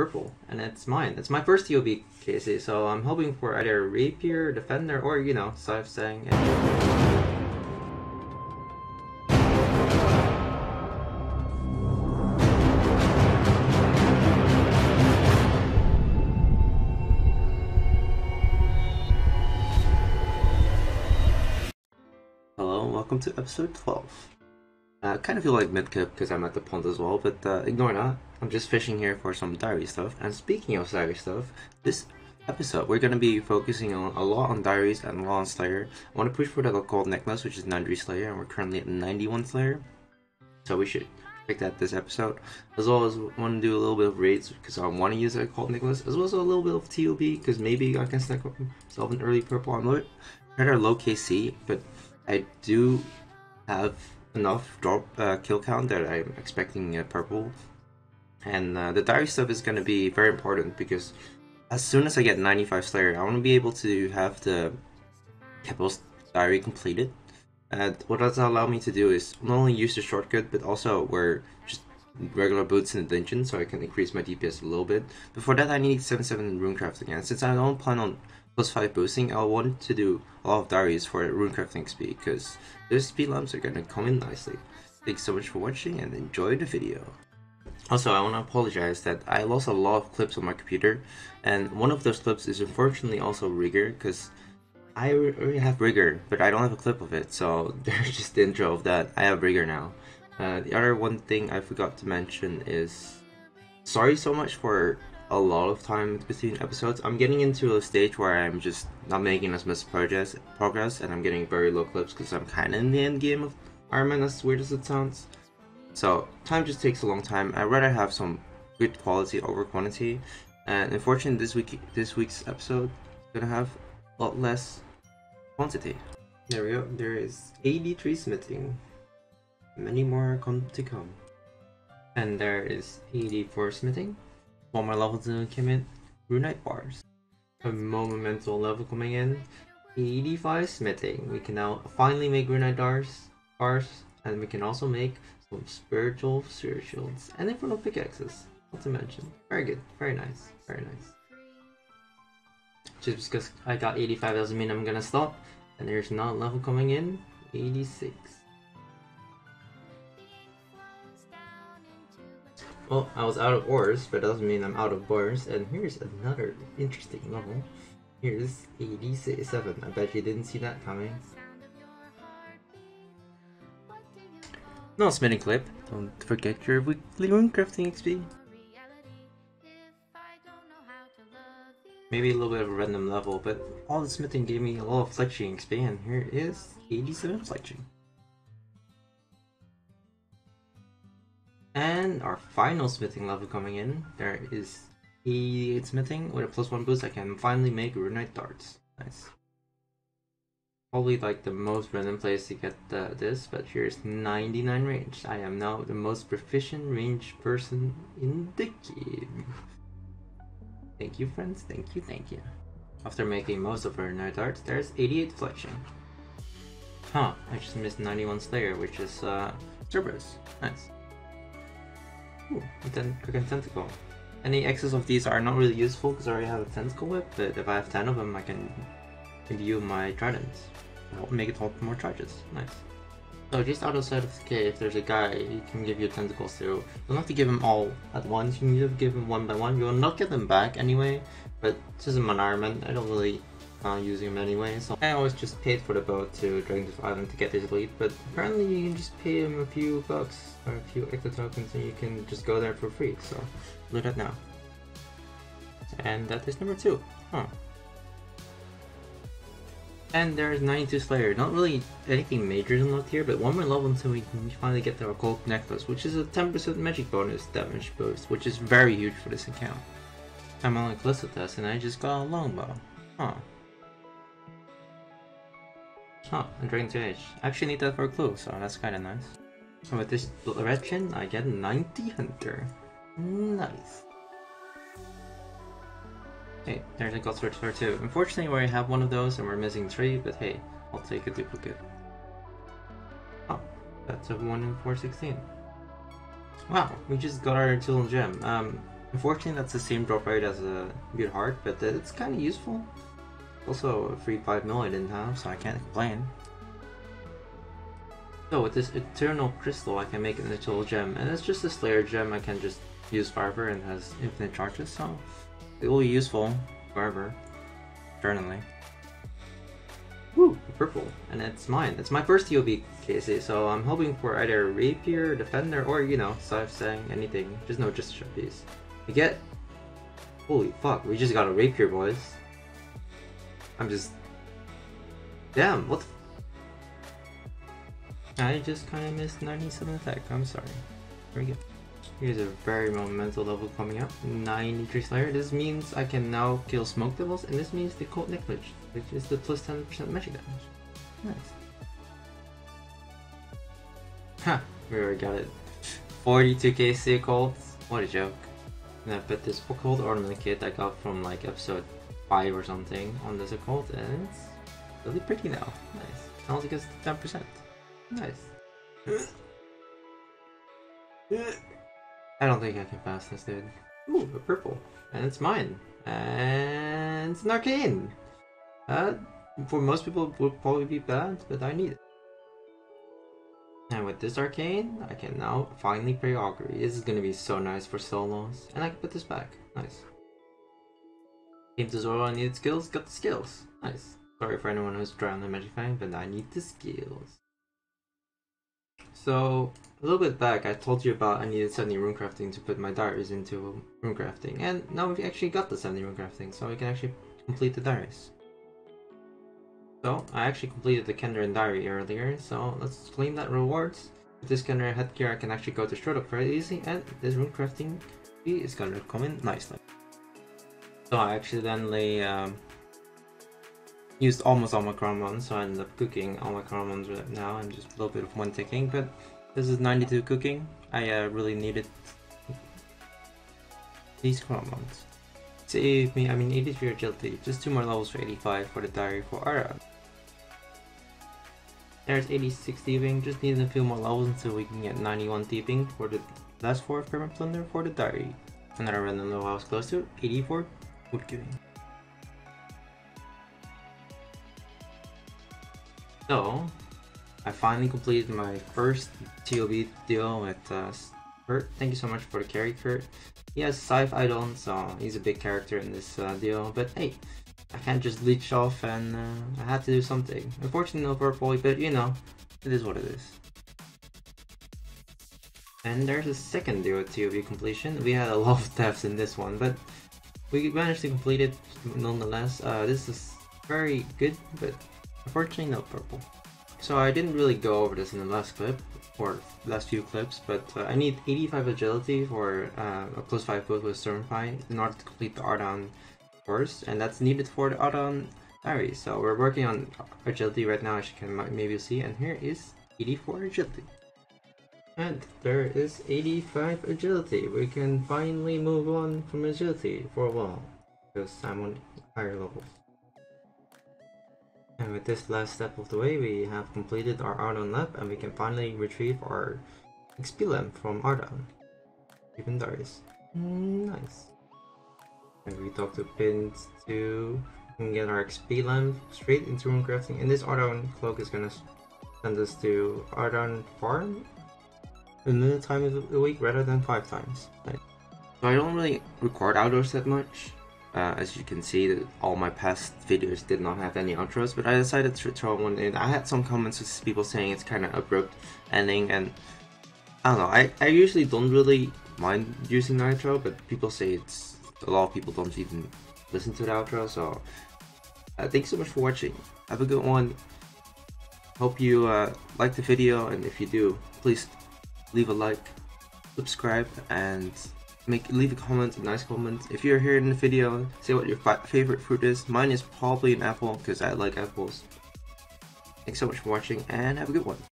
purple, and it's mine. It's my first TOB, KC, so I'm hoping for either Rapier, Defender, or, you know, Scythe Sang. Hello, and welcome to episode 12. I uh, kind of feel like mid-clip because I'm at the pond as well, but uh, ignore that. I'm just fishing here for some diary stuff. And speaking of diary stuff, this episode we're going to be focusing on a lot on diaries and a lot on Slayer. I want to push for the gold necklace, which is 93 Slayer, and we're currently at 91 Slayer. So we should pick that this episode. As well as want to do a little bit of raids because I want to use a gold necklace, as well as a little bit of TOB because maybe I can stack myself an early purple. I'm a rather low KC, but I do have enough drop uh, kill count that I'm expecting a purple. And uh, the diary stuff is going to be very important because as soon as I get 95 Slayer, I want to be able to have the Kebos diary completed. And what does that allow me to do is not only use the shortcut, but also wear just regular boots in the dungeon so I can increase my DPS a little bit. Before that, I need 77 runecraft again. Since I don't plan on plus 5 boosting, I want to do a lot of diaries for runecrafting speed because those speed lamps are gonna come in nicely. Thanks so much for watching and enjoy the video. Also, I want to apologize that I lost a lot of clips on my computer, and one of those clips is unfortunately also Rigour, because I already have Rigour, but I don't have a clip of it, so there's just the intro of that. I have Rigour now. Uh, the other one thing I forgot to mention is sorry so much for a lot of time between episodes. I'm getting into a stage where I'm just not making as much progress, progress and I'm getting very low clips because I'm kind of in the end game of Iron Man, as weird as it sounds. So time just takes a long time. I'd rather have some good quality over quantity. And unfortunately, this week this week's episode is gonna have a lot less quantity. There we go. There is 83 smithing. Many more come to come. And there is 84 smithing. One more level to come in. Bars. A momental level coming in. 85 smithing. We can now finally make runite bars, bars, and we can also make some spiritual sphere shields and infernal pickaxes. Not to mention, very good, very nice, very nice. Just because I got 85 doesn't mean I'm gonna stop. And there's not level coming in. 86. Well, I was out of ores, but that doesn't mean I'm out of bars. And here's another interesting level. Here's 87. I bet you didn't see that coming. No spinning clip. Don't forget your weekly runecrafting XP. Maybe a little bit of a random level, but all the smithing gave me a lot of fletching XP, and here is 87 fletching. And our final smithing level coming in, there is 88 smithing with a plus 1 boost. I can finally make runite darts. Nice. Probably like the most random place to get the, this, but here's 99 range. I am now the most proficient range person in the game. Thank you friends, thank you, thank you. After making most of our runite darts, there's 88 fletching. Huh, I just missed 91 Slayer, which is uh, Cerberus. Nice. Hmm, Ooh, then Kraken Tentacle. Any excess of these are not really useful because I already have a Tentacle Whip, but if I have 10 of them, I can imbue my Tridents. Help make it hold more charges. Nice. So just outside of the cave, there's a guy you can give your tentacles to. You don't have to give them all at once, you can give them one by one. You will not get them back anyway, but this is an environment, I don't really uh, using him anyway. So I always just paid for the boat to this Island to get his lead, but apparently you can just pay him a few bucks or a few extra tokens and you can just go there for free. So look at now. And that is number two. Huh. And there's 92 Slayer. Not really anything major unlocked here, but one more level until we finally get our gold necklace, which is a 10% magic bonus damage boost, which is very huge for this account. I'm on a Callisto and I just got a longbow. Huh. Huh, and Dragon's Age. I actually need that for a clue, so that's kinda nice. So with this red chin, I get 90 Hunter. Nice. Hey, there's a God Sword Sword too. Unfortunately, we already have one of those and we're missing three, but hey, I'll take a duplicate. Oh, that's a 1 in 416. Wow, we just got our Tool Gem. Um, Unfortunately, that's the same drop rate as a good heart, but it's kind of useful. Also, a free 5 mil I didn't have, so I can't complain. So with this Eternal Crystal, I can make an Eternal Gem, and it's just a Slayer Gem I can just use forever and has infinite charges, so it will be useful forever, eternally. Woo, purple, and it's mine. It's my first TOB, KC, so I'm hoping for either Rapier, Defender, or, you know, Scythe saying anything. Just no just piece. We get... Holy fuck, we just got a Rapier, boys. I'm just... Damn, what I just kind of missed 97 attack, I'm sorry. Here we go. Here's a very monumental level coming up, 93 Slayer. This means I can now kill Smoke Devils, and this means the Cold Necklace, which is the plus 10% magic damage. Nice. Ha! We already got it. 42k Sea Colts. What a joke. And I put this Cold Ornament Kit I got from like episode 5 or something on this occult, and it's really pretty now. Nice. Sounds like it's 10%. Nice. I don't think I can pass this, dude. Ooh, a purple. And it's mine. And it's an arcane. Uh, for most people, it would probably be bad, but I need it. And with this arcane, I can now finally pray augury. This is gonna be so nice for solos. And I can put this back. Nice. Came to Zulrah, I needed skills, got the skills. Nice. Sorry for anyone who's trying the Magic Fang, but I need the skills. So, a little bit back, I told you about I needed 70 runecrafting to put my diaries into runecrafting, and now we've actually got the 70 runecrafting, so we can actually complete the diaries. So, I actually completed the Kandarin diary earlier, so let's claim that rewards. With this Kandarin headgear, I can actually go to Strodok very easy, and this runecrafting is gonna come in nicely. So I accidentally um, used almost all my Chromons, so I ended up cooking all my Chromons right now and just a little bit of one ticking, but this is 92 cooking. I uh, really needed these Chromons. Save me, I mean 83 agility, just two more levels for 85 for the diary for Ara. There's 86 thieving, just needing a few more levels until we can get 91 thieving for the last 4 permanent plunder for the diary. Another random level I was close to, 84 giving. So, I finally completed my first TOB deal with uh, Kurt. Thank you so much for the carry, Kurt. He has Scythe Idol, so he's a big character in this uh, deal. But hey, I can't just leech off and uh, I had to do something. Unfortunately, no purple, but you know, it is what it is. And there's a second duo TOB completion. We had a lot of deaths in this one, but we managed to complete it nonetheless. Uh, this is very good, but Unfortunately, no purple. So I didn't really go over this in the last clip, or last few clips, but uh, I need 85 agility for uh, a plus 5 foot with Stormify in order to complete the Ardougne course, and that's needed for the Ardougne diary. So we're working on agility right now, as you can maybe see, and here is 84 agility. And there is 85 agility. We can finally move on from agility for a while, because I'm on higher levels. And with this last step of the way, we have completed our Ardougne lab and we can finally retrieve our XP lamp from Ardougne. Even Darius. Nice. And we talk to Pins to get our XP lamp straight into rune crafting. And this Ardougne cloak is gonna send us to Ardougne farm in the time of the week rather than five times. Nice. So I don't really record outdoors that much. Uh, as you can see, that all my past videos did not have any outros, but I decided to throw one in. I had some comments with people saying it's kind of abrupt ending, and I don't know. I, I usually don't really mind using the outro, but people say it's a lot of people don't even listen to the outro. So uh, thanks so much for watching. Have a good one. Hope you uh, like the video, and if you do, please leave a like, subscribe, and make leave a comment, a nice comment. If you're here in the video, say what your favorite fruit is. Mine is probably an apple because I like apples. Thanks so much for watching and have a good one.